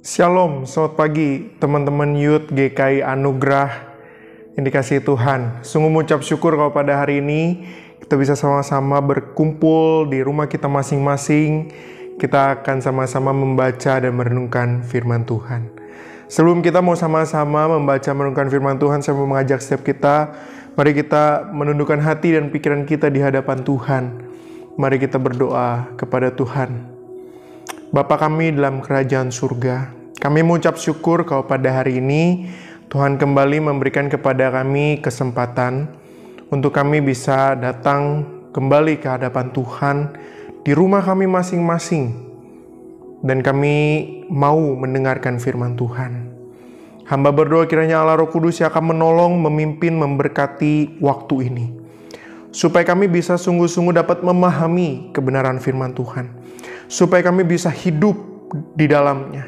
Shalom, selamat pagi teman-teman Youth GKI Anugerah yang dikasih Tuhan. Sungguh mengucap syukur kalau pada hari ini kita bisa sama-sama berkumpul di rumah kita masing-masing. Kita akan sama-sama membaca dan merenungkan firman Tuhan. Sebelum kita mau sama-sama membaca merenungkan firman Tuhan, saya mau mengajak setiap kita, mari kita menundukkan hati dan pikiran kita di hadapan Tuhan. Mari kita berdoa kepada Tuhan. Bapa kami dalam kerajaan surga, kami mengucap syukur kalau pada hari ini Tuhan kembali memberikan kepada kami kesempatan untuk kami bisa datang kembali ke hadapan Tuhan di rumah kami masing-masing dan kami mau mendengarkan firman Tuhan. Hamba berdoa kiranya Allah Roh Kudus yang akan menolong, memimpin, memberkati waktu ini. Supaya kami bisa sungguh-sungguh dapat memahami kebenaran firman Tuhan supaya kami bisa hidup di dalamnya,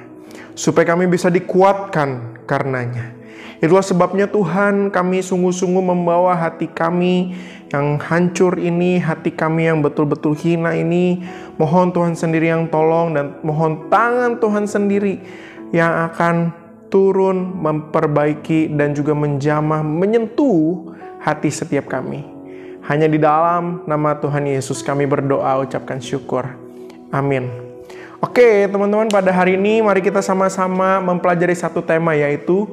supaya kami bisa dikuatkan karenanya. Itulah sebabnya Tuhan kami sungguh-sungguh membawa hati kami yang hancur ini, hati kami yang betul-betul hina ini. Mohon Tuhan sendiri yang tolong dan mohon tangan Tuhan sendiri yang akan turun memperbaiki dan juga menjamah, menyentuh hati setiap kami. Hanya di dalam nama Tuhan Yesus kami berdoa ucapkan syukur. Amin. Oke, teman-teman, pada hari ini mari kita sama-sama mempelajari satu tema yaitu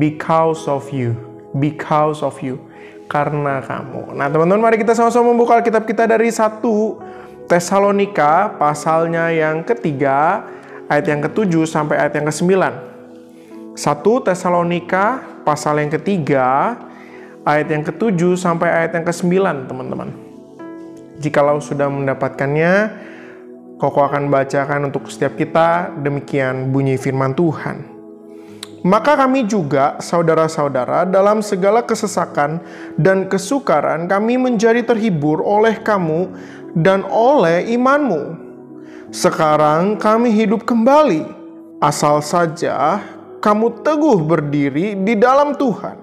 because of you. Because of you. Karena kamu. Nah, teman-teman, mari kita sama-sama membuka Alkitab kita dari satu Tesalonika pasalnya yang ketiga ayat yang ketujuh sampai ayat yang kesembilan. Satu Tesalonika pasal yang ketiga ayat yang ketujuh sampai ayat yang kesembilan, teman-teman. Jikalau sudah mendapatkannya, Koko akan bacakan untuk setiap kita demikian bunyi firman Tuhan. Maka kami juga, saudara-saudara, dalam segala kesesakan dan kesukaran kami menjadi terhibur oleh kamu dan oleh imanmu. Sekarang kami hidup kembali, asal saja kamu teguh berdiri di dalam Tuhan.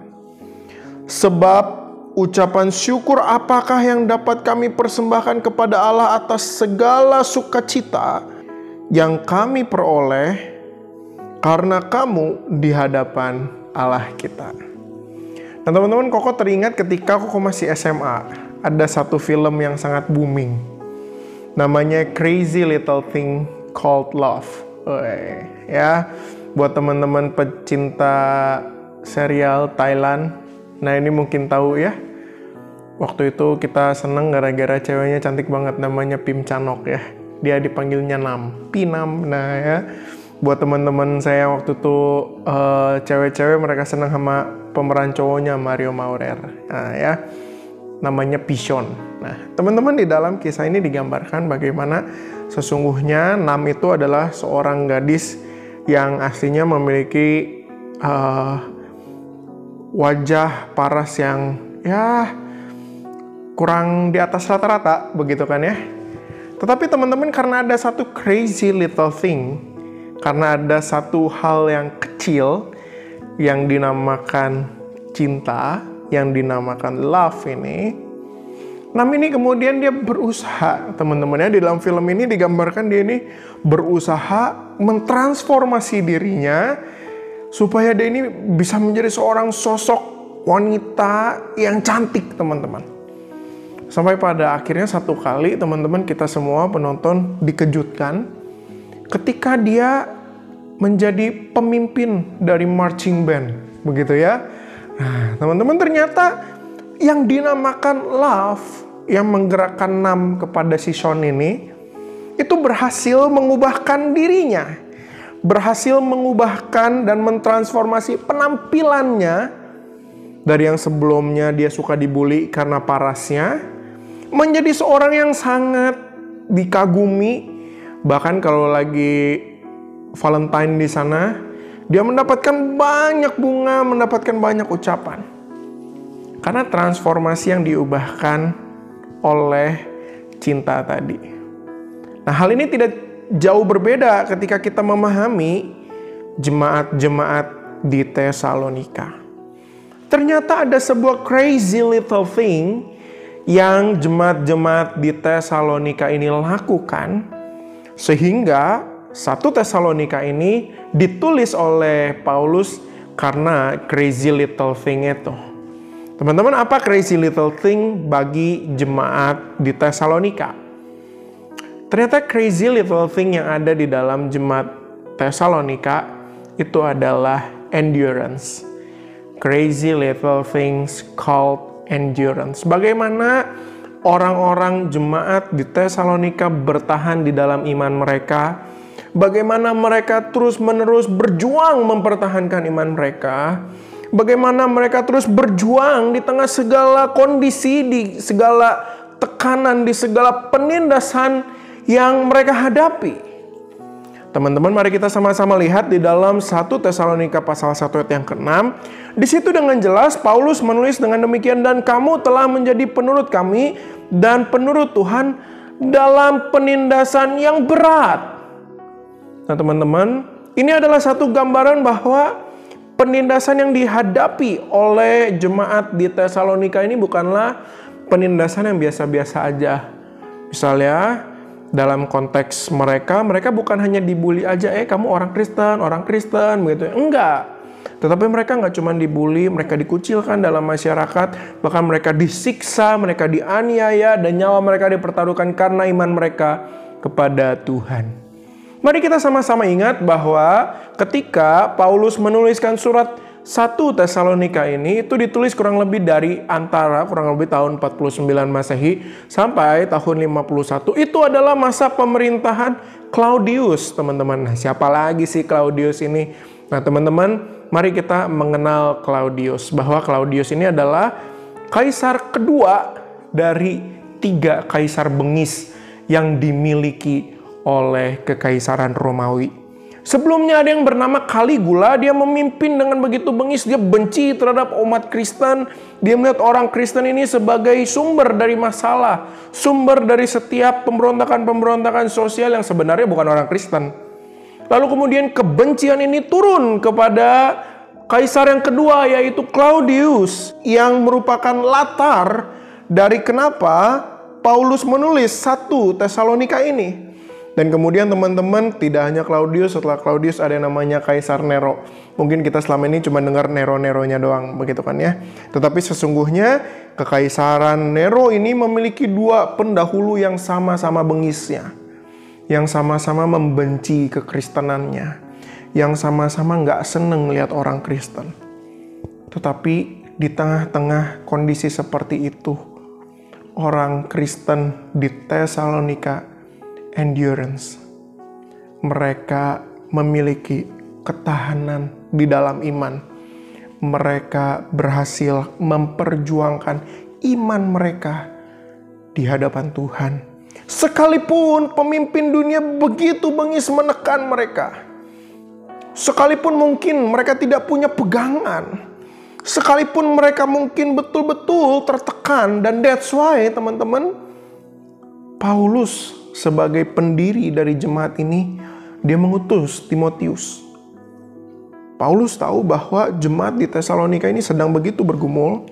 Sebab ucapan syukur apakah yang dapat kami persembahkan kepada Allah atas segala sukacita yang kami peroleh karena kamu di hadapan Allah kita. Nah teman-teman Koko teringat ketika Koko masih SMA ada satu film yang sangat booming namanya Crazy Little Thing Called Love. Oke, ya buat teman-teman pecinta serial Thailand Nah ini mungkin tahu ya. Waktu itu kita seneng gara-gara ceweknya cantik banget namanya Pim Chanok ya. Dia dipanggilnya Nam, Pinam. Nah ya, buat teman-teman saya waktu itu uh, cewek-cewek mereka seneng sama pemeran cowoknya Mario Maurer. Nah ya, namanya Pishon. Nah teman-teman di dalam kisah ini digambarkan bagaimana sesungguhnya Nam itu adalah seorang gadis yang aslinya memiliki uh, wajah paras yang ya kurang di atas rata-rata begitu kan ya. Tetapi teman-teman karena ada satu crazy little thing, karena ada satu hal yang kecil yang dinamakan cinta, yang dinamakan love ini, Nam ini kemudian dia berusaha, teman-teman ya, di dalam film ini digambarkan dia ini berusaha mentransformasi dirinya supaya dia ini bisa menjadi seorang sosok wanita yang cantik teman-teman. Sampai pada akhirnya satu kali teman-teman kita semua penonton dikejutkan ketika dia menjadi pemimpin dari marching band. Begitu ya. Nah, teman-teman ternyata yang dinamakan love yang menggerakkan Nam kepada si Sean ini itu berhasil mengubahkan dirinya berhasil mengubahkan dan mentransformasi penampilannya dari yang sebelumnya dia suka dibully karena parasnya menjadi seorang yang sangat dikagumi. Bahkan kalau lagi Valentine di sana dia mendapatkan banyak bunga mendapatkan banyak ucapan. Karena transformasi yang diubahkan oleh cinta tadi. Nah hal ini tidak jauh berbeda ketika kita memahami jemaat-jemaat di Tesalonika. Ternyata ada sebuah crazy little thing yang jemaat-jemaat di Tesalonika ini lakukan sehingga satu Tesalonika ini ditulis oleh Paulus karena crazy little thing itu. Teman-teman, apa crazy little thing bagi jemaat di Tesalonika? Ternyata crazy little thing yang ada di dalam jemaat Tesalonika itu adalah endurance. Crazy little things called endurance. Bagaimana orang-orang jemaat di Tesalonika bertahan di dalam iman mereka? Bagaimana mereka terus-menerus berjuang mempertahankan iman mereka? bagaimana mereka terus berjuang di tengah segala kondisi, di segala tekanan, di segala penindasan yang mereka hadapi. Teman-teman, mari kita sama-sama lihat di dalam 1 Tesalonika pasal 1 ayat yang ke-6. Di situ dengan jelas Paulus menulis dengan demikian dan kamu telah menjadi penurut kami dan penurut Tuhan dalam penindasan yang berat. Nah, teman-teman, ini adalah satu gambaran bahwa penindasan yang dihadapi oleh jemaat di Tesalonika ini bukanlah penindasan yang biasa-biasa aja. Misalnya, dalam konteks mereka, mereka bukan hanya dibully aja, eh kamu orang Kristen, orang Kristen, begitu. Enggak. Tetapi mereka nggak cuma dibully, mereka dikucilkan dalam masyarakat, bahkan mereka disiksa, mereka dianiaya, dan nyawa mereka dipertaruhkan karena iman mereka kepada Tuhan. Mari kita sama-sama ingat bahwa ketika Paulus menuliskan surat 1 Tesalonika ini itu ditulis kurang lebih dari antara kurang lebih tahun 49 Masehi sampai tahun 51. Itu adalah masa pemerintahan Claudius, teman-teman. Nah, siapa lagi sih Claudius ini? Nah, teman-teman, mari kita mengenal Claudius bahwa Claudius ini adalah kaisar kedua dari tiga kaisar bengis yang dimiliki oleh kekaisaran Romawi. Sebelumnya ada yang bernama Caligula, dia memimpin dengan begitu bengis, dia benci terhadap umat Kristen. Dia melihat orang Kristen ini sebagai sumber dari masalah, sumber dari setiap pemberontakan-pemberontakan sosial yang sebenarnya bukan orang Kristen. Lalu kemudian kebencian ini turun kepada kaisar yang kedua yaitu Claudius yang merupakan latar dari kenapa Paulus menulis satu Tesalonika ini. Dan kemudian teman-teman tidak hanya Claudius, setelah Claudius ada yang namanya Kaisar Nero. Mungkin kita selama ini cuma dengar Nero-Neronya doang, begitu kan ya. Tetapi sesungguhnya kekaisaran Nero ini memiliki dua pendahulu yang sama-sama bengisnya. Yang sama-sama membenci kekristenannya. Yang sama-sama nggak seneng lihat orang Kristen. Tetapi di tengah-tengah kondisi seperti itu, orang Kristen di Tesalonika endurance. Mereka memiliki ketahanan di dalam iman. Mereka berhasil memperjuangkan iman mereka di hadapan Tuhan. Sekalipun pemimpin dunia begitu bengis menekan mereka. Sekalipun mungkin mereka tidak punya pegangan. Sekalipun mereka mungkin betul-betul tertekan. Dan that's why teman-teman. Paulus sebagai pendiri dari jemaat ini, dia mengutus Timotius. Paulus tahu bahwa jemaat di Tesalonika ini sedang begitu bergumul,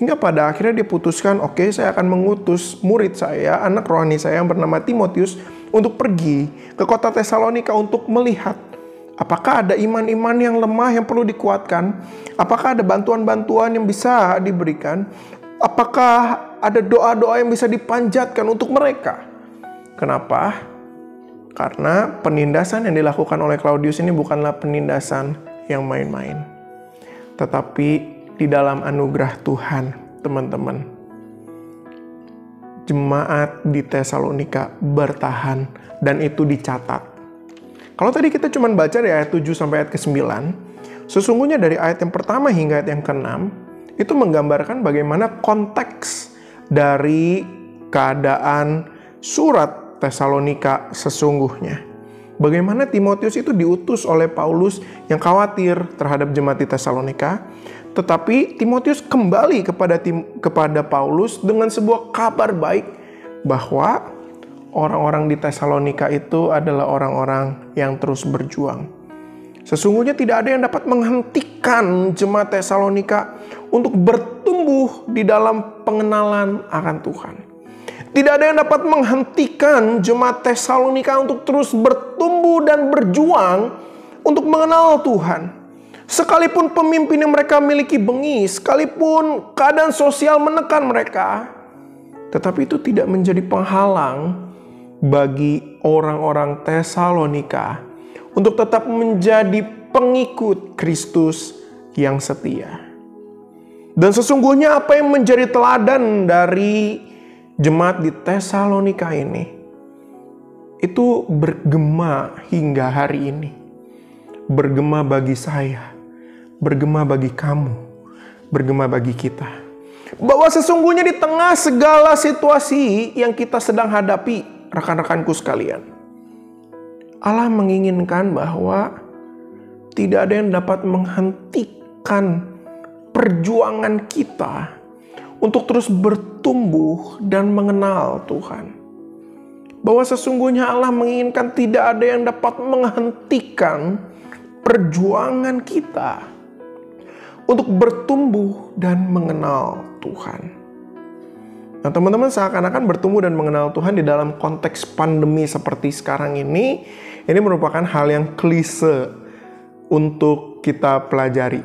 hingga pada akhirnya dia putuskan, oke okay, saya akan mengutus murid saya, anak rohani saya yang bernama Timotius, untuk pergi ke kota Tesalonika untuk melihat apakah ada iman-iman yang lemah yang perlu dikuatkan, apakah ada bantuan-bantuan yang bisa diberikan, apakah ada doa-doa yang bisa dipanjatkan untuk mereka. Kenapa? Karena penindasan yang dilakukan oleh Claudius ini bukanlah penindasan yang main-main. Tetapi di dalam anugerah Tuhan, teman-teman. Jemaat di Tesalonika bertahan dan itu dicatat. Kalau tadi kita cuma baca dari ayat 7 sampai ayat ke-9, sesungguhnya dari ayat yang pertama hingga ayat yang ke-6 itu menggambarkan bagaimana konteks dari keadaan surat Tesalonika sesungguhnya. Bagaimana Timotius itu diutus oleh Paulus yang khawatir terhadap jemaat di Tesalonika, tetapi Timotius kembali kepada tim, kepada Paulus dengan sebuah kabar baik bahwa orang-orang di Tesalonika itu adalah orang-orang yang terus berjuang. Sesungguhnya tidak ada yang dapat menghentikan jemaat Tesalonika untuk bertumbuh di dalam pengenalan akan Tuhan. Tidak ada yang dapat menghentikan jemaat Tesalonika untuk terus bertumbuh dan berjuang untuk mengenal Tuhan. Sekalipun pemimpin yang mereka miliki bengis, sekalipun keadaan sosial menekan mereka, tetapi itu tidak menjadi penghalang bagi orang-orang Tesalonika untuk tetap menjadi pengikut Kristus yang setia. Dan sesungguhnya apa yang menjadi teladan dari jemaat di Tesalonika ini itu bergema hingga hari ini. Bergema bagi saya bergema bagi kamu, bergema bagi kita. Bahwa sesungguhnya di tengah segala situasi yang kita sedang hadapi, rekan-rekanku sekalian, Allah menginginkan bahwa tidak ada yang dapat menghentikan perjuangan kita untuk terus bertumbuh dan mengenal Tuhan. Bahwa sesungguhnya Allah menginginkan tidak ada yang dapat menghentikan perjuangan kita untuk bertumbuh dan mengenal Tuhan. Nah, teman-teman seakan-akan bertumbuh dan mengenal Tuhan di dalam konteks pandemi seperti sekarang ini, ini merupakan hal yang klise untuk kita pelajari.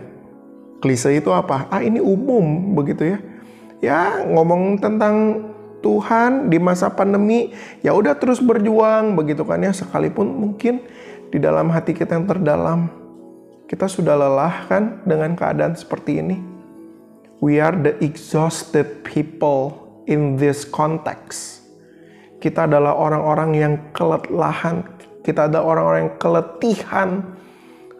Klise itu apa? Ah, ini umum begitu ya. Ya, ngomong tentang Tuhan di masa pandemi, ya udah terus berjuang begitu kan ya, sekalipun mungkin di dalam hati kita yang terdalam kita sudah lelah kan dengan keadaan seperti ini? We are the exhausted people in this context. Kita adalah orang-orang yang kelelahan, kita adalah orang-orang yang keletihan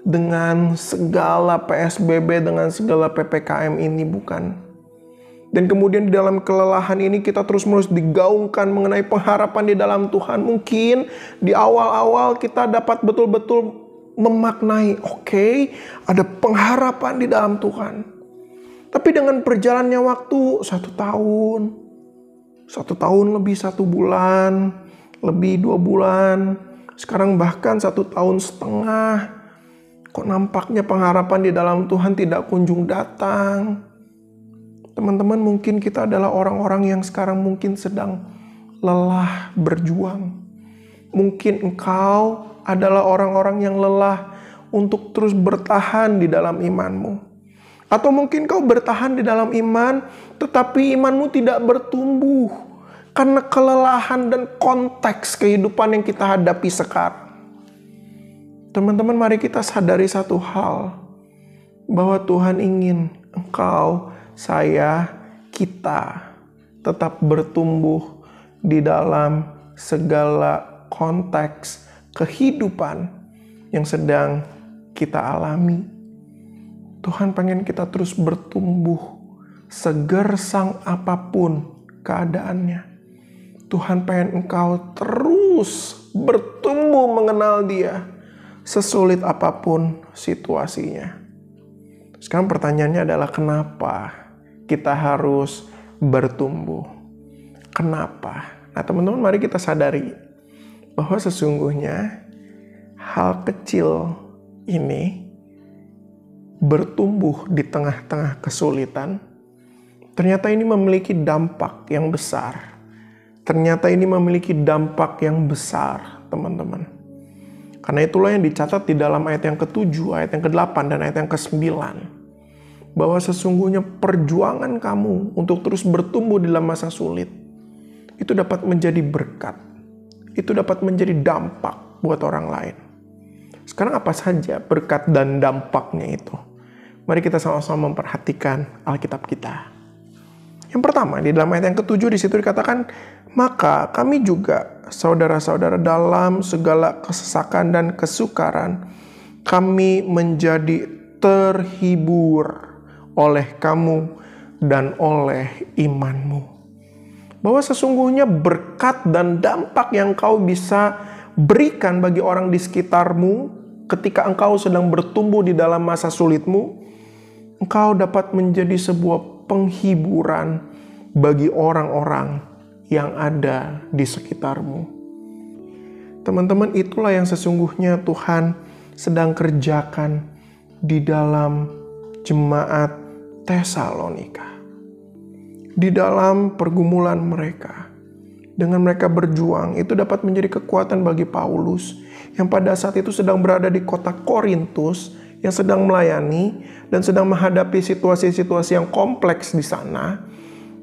dengan segala PSBB, dengan segala PPKM ini bukan. Dan kemudian di dalam kelelahan ini kita terus-menerus digaungkan mengenai pengharapan di dalam Tuhan. Mungkin di awal-awal kita dapat betul-betul memaknai, oke, okay, ada pengharapan di dalam Tuhan. Tapi dengan perjalannya waktu satu tahun, satu tahun lebih satu bulan, lebih dua bulan, sekarang bahkan satu tahun setengah, kok nampaknya pengharapan di dalam Tuhan tidak kunjung datang. Teman-teman mungkin kita adalah orang-orang yang sekarang mungkin sedang lelah berjuang. Mungkin engkau adalah orang-orang yang lelah untuk terus bertahan di dalam imanmu. Atau mungkin kau bertahan di dalam iman, tetapi imanmu tidak bertumbuh karena kelelahan dan konteks kehidupan yang kita hadapi sekarang. Teman-teman, mari kita sadari satu hal, bahwa Tuhan ingin engkau, saya, kita tetap bertumbuh di dalam segala konteks kehidupan yang sedang kita alami. Tuhan pengen kita terus bertumbuh, segersang apa pun keadaannya. Tuhan pengen engkau terus bertumbuh mengenal dia, sesulit apa pun situasinya. Sekarang pertanyaannya adalah kenapa kita harus bertumbuh? Kenapa? Nah teman-teman mari kita sadari bahwa sesungguhnya hal kecil ini bertumbuh di tengah-tengah kesulitan, ternyata ini memiliki dampak yang besar. Ternyata ini memiliki dampak yang besar, teman-teman. Karena itulah yang dicatat di dalam ayat yang ke-7, ayat yang ke-8, dan ayat yang ke-9. Bahwa sesungguhnya perjuangan kamu untuk terus bertumbuh dalam masa sulit, itu dapat menjadi berkat itu dapat menjadi dampak buat orang lain. Sekarang apa saja berkat dan dampaknya itu? Mari kita sama-sama memperhatikan Alkitab kita. Yang pertama, di dalam ayat yang ketujuh di situ dikatakan, maka kami juga saudara-saudara dalam segala kesesakan dan kesukaran, kami menjadi terhibur oleh kamu dan oleh imanmu bahwa sesungguhnya berkat dan dampak yang kau bisa berikan bagi orang di sekitarmu ketika engkau sedang bertumbuh di dalam masa sulitmu, engkau dapat menjadi sebuah penghiburan bagi orang-orang yang ada di sekitarmu. Teman-teman, itulah yang sesungguhnya Tuhan sedang kerjakan di dalam jemaat Tesalonika di dalam pergumulan mereka, dengan mereka berjuang itu dapat menjadi kekuatan bagi Paulus yang pada saat itu sedang berada di kota Korintus yang sedang melayani dan sedang menghadapi situasi-situasi yang kompleks di sana.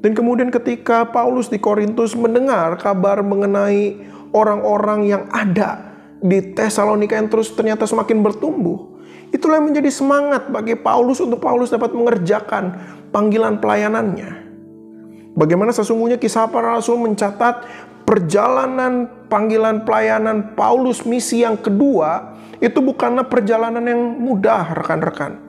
Dan kemudian ketika Paulus di Korintus mendengar kabar mengenai orang-orang yang ada di Tesalonika yang terus ternyata semakin bertumbuh, itulah yang menjadi semangat bagi Paulus untuk Paulus dapat mengerjakan panggilan pelayanannya. Bagaimana sesungguhnya kisah para rasul mencatat perjalanan panggilan pelayanan Paulus misi yang kedua itu bukanlah perjalanan yang mudah rekan-rekan.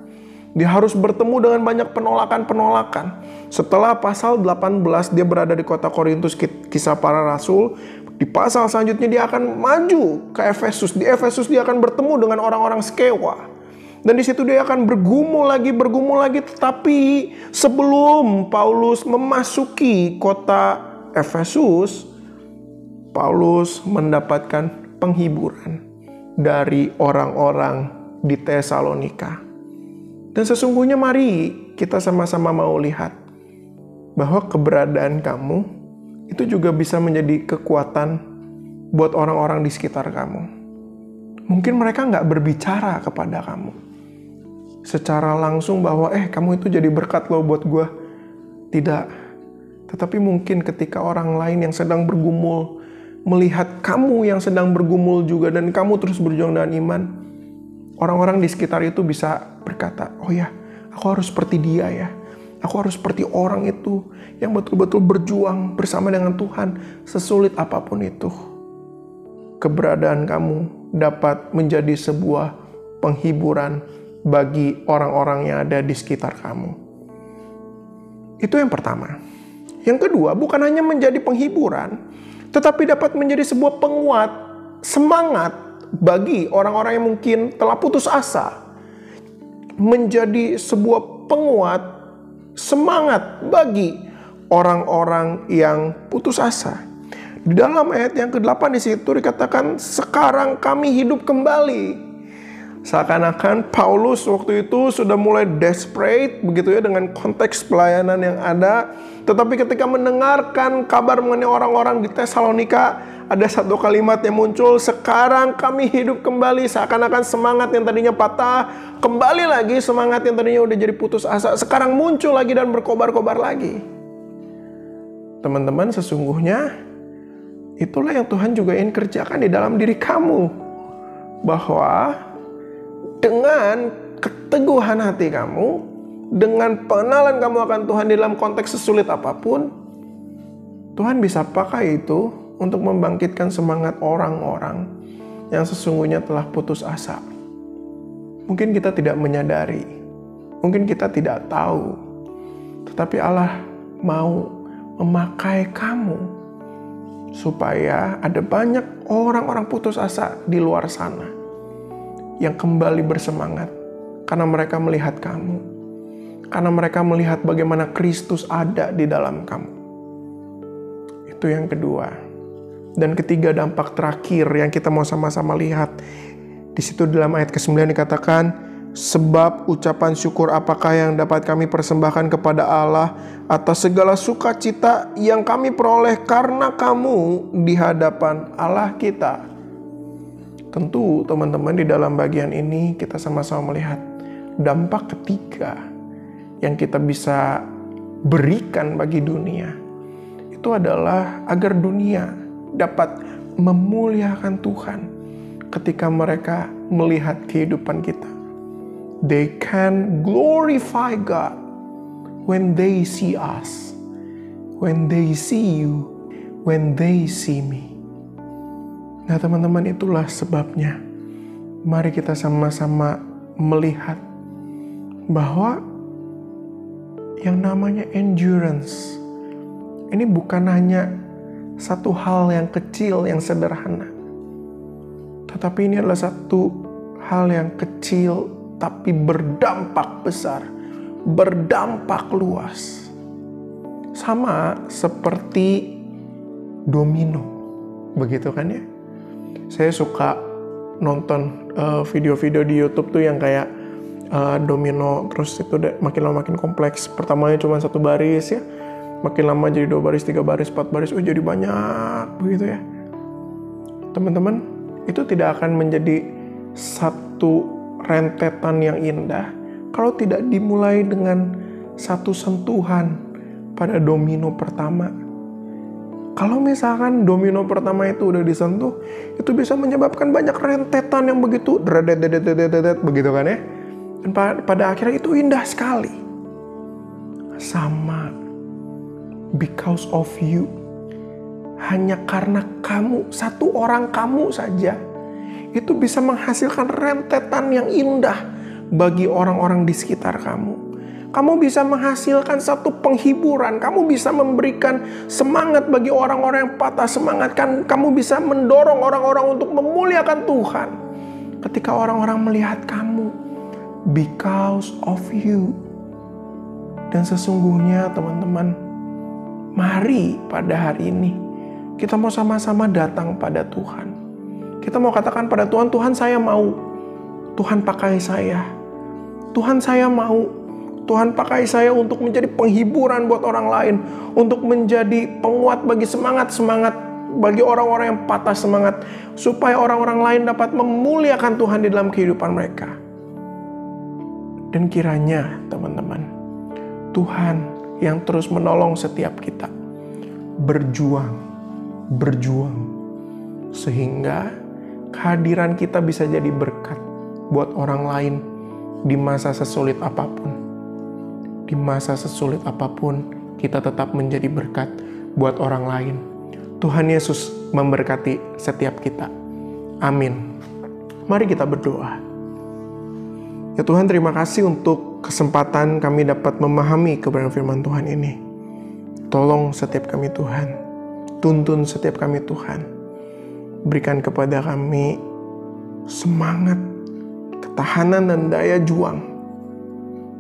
Dia harus bertemu dengan banyak penolakan-penolakan. Setelah pasal 18 dia berada di kota Korintus kisah para rasul. Di pasal selanjutnya dia akan maju ke Efesus. Di Efesus dia akan bertemu dengan orang-orang Skewa. Dan di situ dia akan bergumul lagi, bergumul lagi. Tetapi sebelum Paulus memasuki kota Efesus, Paulus mendapatkan penghiburan dari orang-orang di Tesalonika. Dan sesungguhnya mari kita sama-sama mau lihat bahwa keberadaan kamu itu juga bisa menjadi kekuatan buat orang-orang di sekitar kamu. Mungkin mereka nggak berbicara kepada kamu, secara langsung bahwa eh kamu itu jadi berkat loh buat gue. Tidak. Tetapi mungkin ketika orang lain yang sedang bergumul melihat kamu yang sedang bergumul juga dan kamu terus berjuang dengan iman, orang-orang di sekitar itu bisa berkata, "Oh ya, aku harus seperti dia ya. Aku harus seperti orang itu yang betul-betul berjuang bersama dengan Tuhan sesulit apa pun itu." Keberadaan kamu dapat menjadi sebuah penghiburan bagi orang-orang yang ada di sekitar kamu. Itu yang pertama. Yang kedua, bukan hanya menjadi penghiburan, tetapi dapat menjadi sebuah penguat, semangat bagi orang-orang yang mungkin telah putus asa. Menjadi sebuah penguat, semangat bagi orang-orang yang putus asa. Di dalam ayat yang ke-8 di situ dikatakan, "Sekarang kami hidup kembali." Seakan-akan Paulus waktu itu sudah mulai desperate begitu ya dengan konteks pelayanan yang ada. Tetapi ketika mendengarkan kabar mengenai orang-orang di Tesalonika, ada satu kalimat yang muncul, sekarang kami hidup kembali seakan-akan semangat yang tadinya patah, kembali lagi semangat yang tadinya udah jadi putus asa, sekarang muncul lagi dan berkobar-kobar lagi. Teman-teman, sesungguhnya itulah yang Tuhan juga ingin kerjakan di dalam diri kamu. Bahwa dengan keteguhan hati kamu, dengan pengenalan kamu akan Tuhan di dalam konteks sesulit apa pun, Tuhan bisa pakai itu untuk membangkitkan semangat orang-orang yang sesungguhnya telah putus asa. Mungkin kita tidak menyadari, mungkin kita tidak tahu, tetapi Allah mau memakai kamu supaya ada banyak orang-orang putus asa di luar sana yang kembali bersemangat karena mereka melihat kamu. Karena mereka melihat bagaimana Kristus ada di dalam kamu. Itu yang kedua. Dan ketiga dampak terakhir yang kita mau sama-sama lihat. Di situ dalam ayat ke-9 dikatakan, Sebab ucapan syukur apakah yang dapat kami persembahkan kepada Allah atas segala sukacita yang kami peroleh karena kamu di hadapan Allah kita. Tentu teman-teman di dalam bagian ini kita sama-sama melihat dampak ketiga yang kita bisa berikan bagi dunia. Itu adalah agar dunia dapat memuliakan Tuhan ketika mereka melihat kehidupan kita. They can glorify God when they see us, when they see you, when they see me. Nah, teman-teman, itulah sebabnya. Mari kita sama-sama melihat bahwa yang namanya endurance ini bukan hanya satu hal yang kecil, yang sederhana, tetapi ini adalah satu hal yang kecil tapi berdampak besar, berdampak luas, sama seperti domino, begitu kan ya? Saya suka nonton eh, video-video uh, di YouTube tuh yang kayak uh, domino terus itu makin lama makin kompleks pertamanya cuma satu baris ya Makin lama jadi dua baris, tiga baris, empat baris, oh jadi banyak begitu ya. Teman-teman, itu tidak akan menjadi satu rentetan yang indah kalau tidak dimulai dengan satu sentuhan pada domino pertama. Kalau misalkan domino pertama itu udah disentuh, itu bisa menyebabkan banyak rentetan yang begitu begitu kan ya. Dan pada akhirnya itu indah sekali. Sama because of you. Hanya karena kamu, satu orang kamu saja, itu bisa menghasilkan rentetan yang indah bagi orang-orang di sekitar kamu. Kamu bisa menghasilkan satu penghiburan, kamu bisa memberikan semangat bagi orang-orang yang patah semangat, kan kamu bisa mendorong orang-orang untuk memuliakan Tuhan. Ketika orang-orang melihat kamu, because of you. Dan sesungguhnya teman-teman, Mari pada hari ini kita mau sama-sama datang pada Tuhan. Kita mau katakan pada Tuhan, Tuhan saya mau. Tuhan pakai saya. Tuhan saya mau. Tuhan pakai saya untuk menjadi penghiburan buat orang lain. Untuk menjadi penguat bagi semangat-semangat bagi orang-orang yang patah semangat. Supaya orang-orang lain dapat memuliakan Tuhan di dalam kehidupan mereka. Dan kiranya teman-teman, Tuhan yang terus menolong setiap kita. Berjuang, berjuang. Sehingga kehadiran kita bisa jadi berkat buat orang lain di masa sesulit apa pun. Di masa sesulit apa pun, kita tetap menjadi berkat buat orang lain. Tuhan Yesus memberkati setiap kita. Amin. Mari kita berdoa. Ya Tuhan, terima kasih untuk kesempatan kami dapat memahami kebenaran firman Tuhan ini. Tolong setiap kami Tuhan, tuntun setiap kami Tuhan. Berikan kepada kami semangat, ketahanan dan daya juang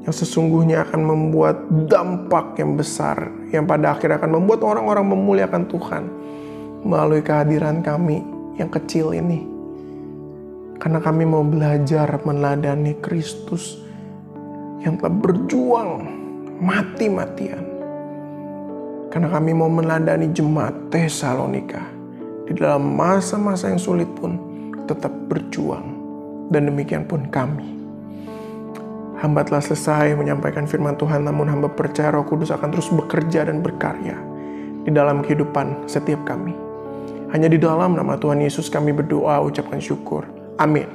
yang sesungguhnya akan membuat dampak yang besar yang pada akhirnya akan membuat orang-orang memuliakan Tuhan melalui kehadiran kami yang kecil ini. Karena kami mau belajar meneladani Kristus yang telah berjuang mati-matian. Karena kami mau meladani jemaat Tesalonika. Di dalam masa-masa yang sulit pun tetap berjuang. Dan demikian pun kami. Hamba telah selesai menyampaikan firman Tuhan, namun hamba percaya roh kudus akan terus bekerja dan berkarya di dalam kehidupan setiap kami. Hanya di dalam nama Tuhan Yesus kami berdoa, ucapkan syukur. Amin.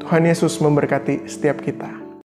Tuhan Yesus memberkati setiap kita.